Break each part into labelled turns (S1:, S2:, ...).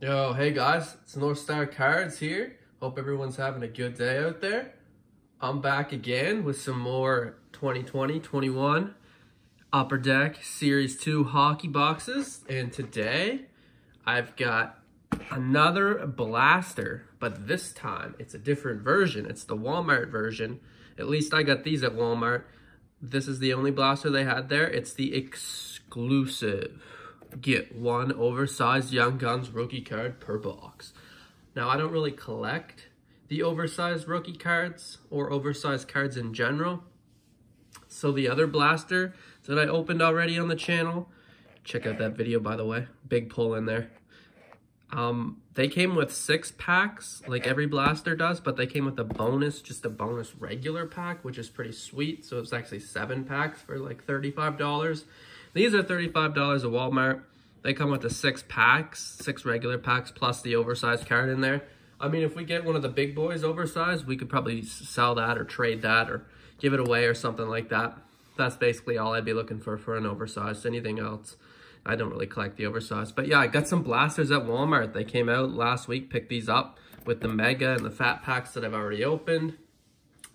S1: Yo, hey guys, it's North Star Cards here. Hope everyone's having a good day out there. I'm back again with some more 2020-21 Upper Deck Series 2 hockey boxes. And today, I've got another blaster, but this time it's a different version. It's the Walmart version. At least I got these at Walmart. This is the only blaster they had there. It's the exclusive get one oversized Young Guns rookie card per box. Now, I don't really collect the oversized rookie cards or oversized cards in general. So the other blaster that I opened already on the channel, check out that video, by the way. Big pull in there. Um, they came with six packs, like every blaster does, but they came with a bonus, just a bonus regular pack, which is pretty sweet. So it's actually seven packs for like $35. These are $35 at Walmart. They come with the six packs, six regular packs, plus the oversized card in there. I mean, if we get one of the big boys oversized, we could probably sell that or trade that or give it away or something like that. That's basically all I'd be looking for for an oversized. Anything else, I don't really collect the oversized. But yeah, I got some blasters at Walmart. They came out last week, picked these up with the mega and the fat packs that I've already opened.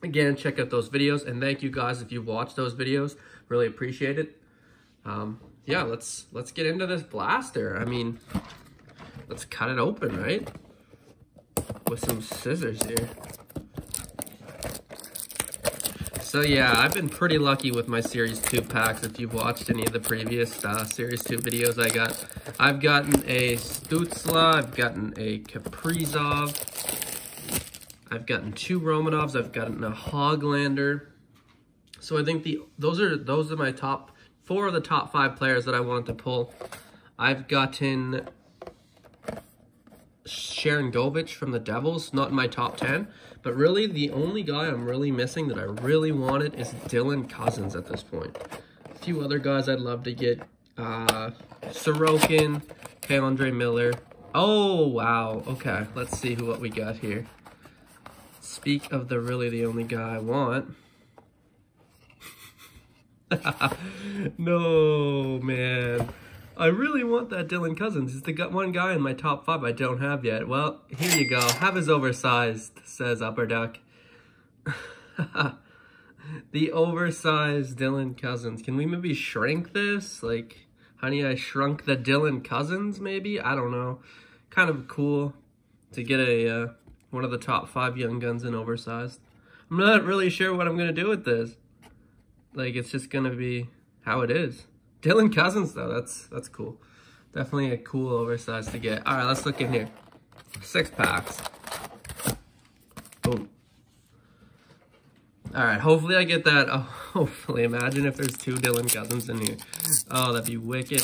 S1: Again, check out those videos. And thank you guys if you've watched those videos. Really appreciate it. Um, yeah, let's let's get into this blaster. I mean, let's cut it open, right? With some scissors here. So yeah, I've been pretty lucky with my Series 2 packs. If you've watched any of the previous uh, Series 2 videos I got, I've gotten a Stützle, I've gotten a Kaprizov, I've gotten two Romanovs, I've gotten a Hoglander. So I think the those are those are my top four of the top five players that I want to pull. I've gotten Sharangovich from the Devils, not in my top 10. But really, the only guy I'm really missing that I really wanted is Dylan Cozens at this point. A few other guys I'd love to get. Uh, Sorokin, Andre Miller. Oh, wow. Okay, let's see who what we got here. Speak of the really the only guy I want. no, man. I really want that Dylan Cozens. He's the one guy in my top five I don't have yet. Well, here you go. Have his oversized, says Upper Duck. the oversized Dylan Cozens. Can we maybe shrink this? Like, honey, I shrunk the Dylan Cozens, maybe? I don't know. Kind of cool to get a uh, one of the top five young guns in oversized. I'm not really sure what I'm going to do with this. Like, it's just to be how it is. Dylan Cozens though, that's that's cool. Definitely a cool oversized to get. All right, let's look in here. Six packs. Boom. All right, hopefully I get that. Oh, hopefully, imagine if there's two Dylan Cozens in here. Oh, that'd be wicked.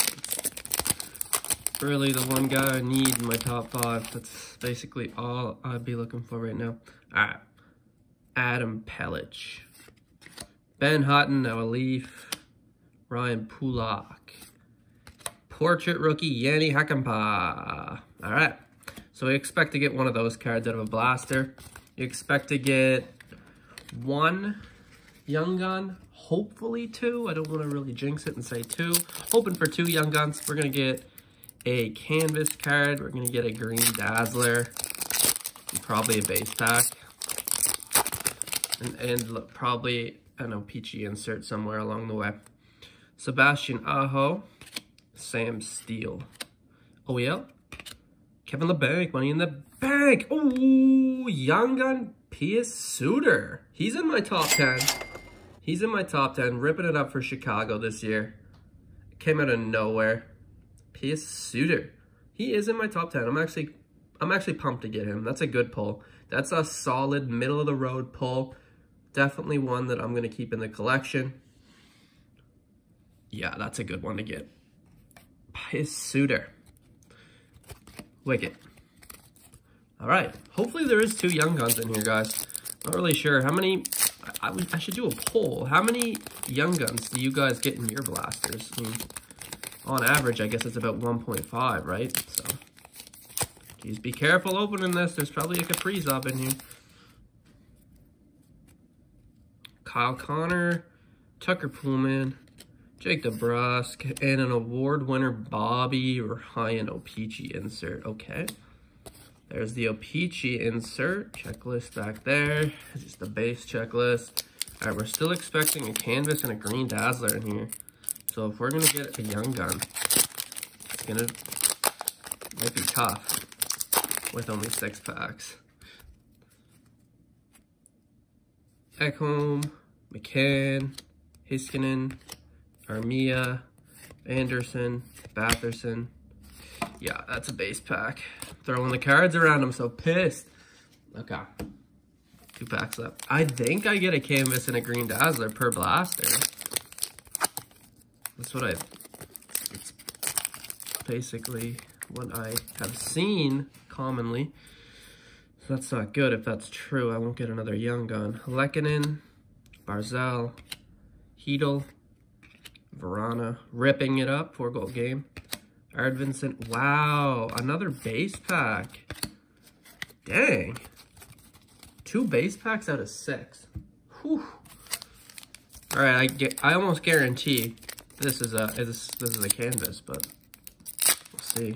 S1: Really the one guy I need in my top five. That's basically all I'd be looking for right now. All right, Adam Pelech. Ben Hutton, now a Leaf. Ryan Pulock. Portrait rookie, Jani Hakanpää. All right. So we expect to get one of those cards out of a blaster. You expect to get one Young Gun, hopefully two. I don't want to really jinx it and say two. Hoping for two Young Guns. We're going to get a Canvas card. We're going to get a Green Dazzler. probably a base pack. And, and probably an OPG insert somewhere along the way. Sebastian Aho, Sam Steel. Oh, yeah. Kevin Labanc, money in the bank. Oh, Young Gun Pius Suter. He's in my top 10. He's in my top 10, ripping it up for Chicago this year. Came out of nowhere. Pius Suter. He is in my top 10. I'm actually I'm actually pumped to get him. That's a good pull. That's a solid middle of the road pull. Definitely one that I'm going to keep in the collection. Yeah, that's a good one to get. Pius Suter. Wicket. All right. Hopefully there is two Young Guns in here, guys. Not really sure. How many... I, I should do a poll. How many Young Guns do you guys get in your blasters? I mean, on average, I guess it's about 1.5, right? So, geez, be careful opening this. There's probably a Kaprizov in here. Kyle Connor, Tucker Poolman, Jake DeBrusk, and an award winner, Bobby Ryan O-Pee-Chee insert. Okay. There's the O-Pee-Chee insert. Checklist back there. Just the base checklist. All right, we're still expecting a canvas and a green dazzler in here. So if we're gonna get a young gun, it's gonna might be tough with only six packs. Ekholm, McCann, Heiskanen, Armia, Anderson, Batherson. Yeah, that's a base pack. Throwing the cards around, I'm so pissed. Okay. Two packs left. I think I get a canvas and a green dazzler per blaster. That's what I, it's basically what I have seen commonly. So that's not good if that's true. I won't get another young gun. Lehkonen, Barzal, Chytil, Vrana, ripping it up, four goal game. Vincent, wow, another base pack. Dang. Two base packs out of six. Whew. All right, I get. I almost guarantee this is a this, this is a canvas, but we'll see.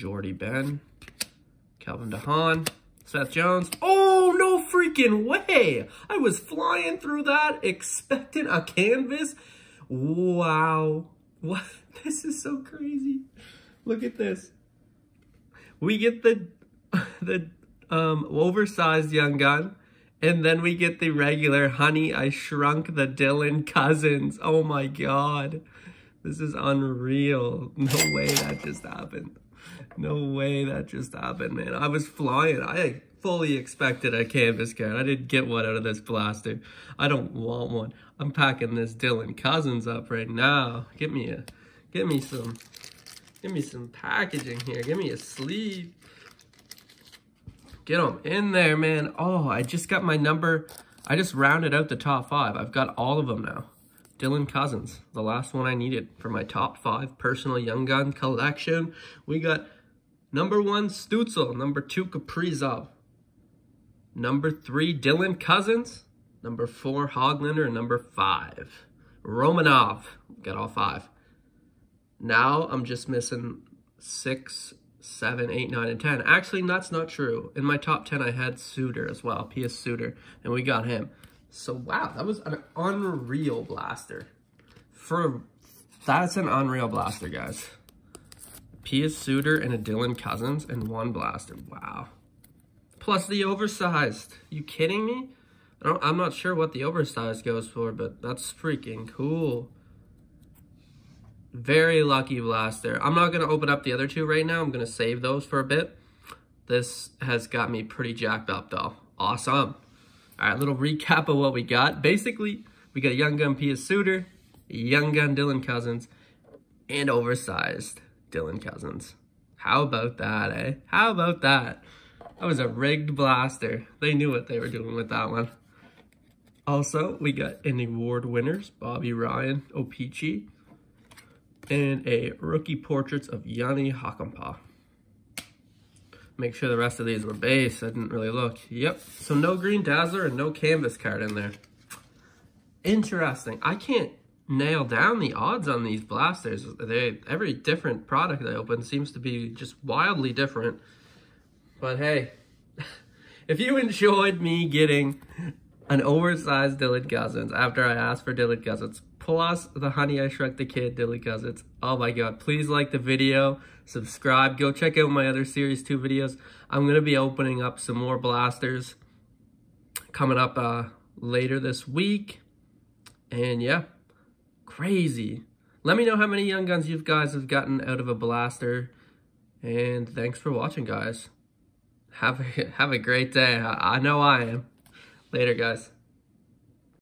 S1: Jordie Benn, Calvin DeHaan, Seth Jones. Oh, no freaking way. I was flying through that expecting a canvas. Wow. What? This is so crazy. Look at this. We get the, the um, oversized young gun. And then we get the regular Honey, I Shrunk the Dylan Cozens. Oh my God. This is unreal. No way that just happened. No way that just happened, man. I was flying. I fully expected a canvas card. I didn't get one out of this blaster. I don't want one. I'm packing this Dylan Cozens up right now. Get me a, get me some, give me some packaging here. Give me a sleeve. Get them in there, man. Oh, I just got my number. I just rounded out the top five. I've got all of them now. Dylan Cozens, the last one I needed for my top five personal young gun collection. We got number one, Stützle. Number two, Kaprizov. Number three, Dylan Cozens. Number four, Hoglander. And number five, Romanov. Got all five. Now I'm just missing six, seven, eight, nine, and 10. Actually, that's not true. In my top 10, I had Suter as well, P.S. Suter, and we got him. So, wow, that was an unreal blaster. For That's an unreal blaster, guys. Pius Suter and a Dylan Cozens and one blaster. Wow. Plus the oversized. You kidding me? I am not sure what the oversized goes for, but that's freaking cool. Very lucky blaster. I'm not going to open up the other two right now. I'm going to save those for a bit. This has got me pretty jacked up, though. Awesome. All right, little recap of what we got. Basically, we got Young Gun Pius Suter, Young Gun Dylan Cozens, and oversized Dylan Cozens. How about that, eh? How about that? That was a rigged blaster. They knew what they were doing with that one. Also, we got an award winners, Bobby Ryan, O-Pee-Chee, and a rookie portraits of Jani Hakanpää make sure the rest of these were base. I didn't really look. Yep. So no green dazzler and no canvas card in there. Interesting. I can't nail down the odds on these blasters. They every different product I open seems to be just wildly different. But hey, if you enjoyed me getting an oversized Dylan Cozens after I asked for Dylan Cozens, plus the Honey I Shrunk the Kid Dylan Cozens, oh my god, please like the video subscribe. Go check out my other Series 2 videos. I'm going to be opening up some more blasters coming up uh, later this week. And yeah, crazy. Let me know how many young guns you guys have gotten out of a blaster. And thanks for watching, guys. Have a, have a great day. I, I know I am. Later, guys.